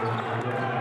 Música